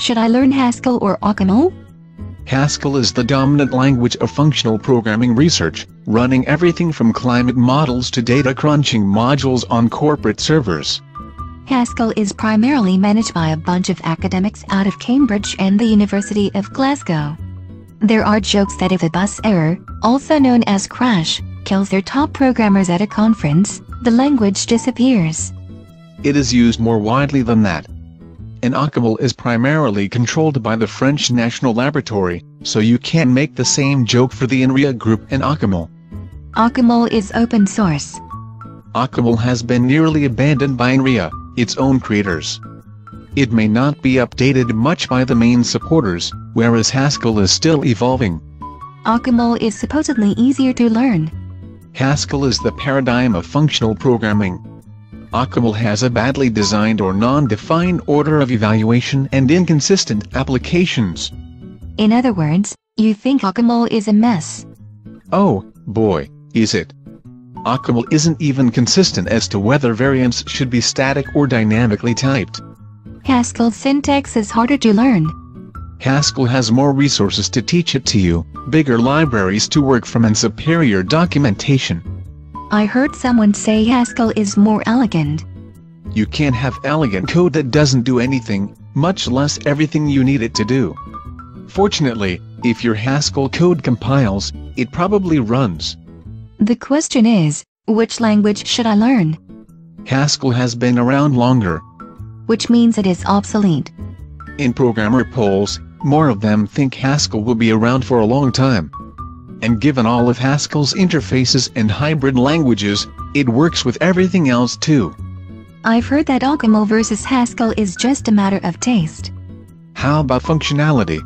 Should I learn Haskell or OCaml? Haskell is the dominant language of functional programming research, running everything from climate models to data crunching modules on corporate servers. Haskell is primarily managed by a bunch of academics out of Cambridge and the University of Glasgow. There are jokes that if a bus error, also known as crash, kills their top programmers at a conference, the language disappears. It is used more widely than that. And OCaml is primarily controlled by the French National Laboratory, so you can make the same joke for the INRIA group and OCaml. OCaml is open source. OCaml has been nearly abandoned by INRIA, its own creators. It may not be updated much by the main supporters, whereas Haskell is still evolving. OCaml is supposedly easier to learn. Haskell is the paradigm of functional programming. OCaml has a badly designed or non-defined order of evaluation and inconsistent applications. In other words, you think OCaml is a mess. Oh, boy, is it. OCaml isn't even consistent as to whether variants should be static or dynamically typed. Haskell syntax is harder to learn. Haskell has more resources to teach it to you, bigger libraries to work from and superior documentation. I heard someone say Haskell is more elegant. You can't have elegant code that doesn't do anything, much less everything you need it to do. Fortunately, if your Haskell code compiles, it probably runs. The question is, which language should I learn? Haskell has been around longer. Which means it is obsolete. In programmer polls, more of them think Haskell will be around for a long time. And given all of Haskell's interfaces and hybrid languages, it works with everything else too. I've heard that OCaml versus Haskell is just a matter of taste. How about functionality?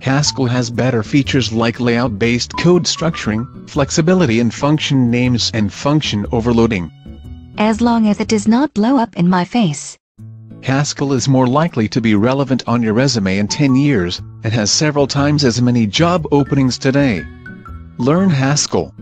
Haskell has better features like layout-based code structuring, flexibility in function names and function overloading. As long as it does not blow up in my face. Haskell is more likely to be relevant on your resume in 10 years, and has several times as many job openings today. Learn Haskell.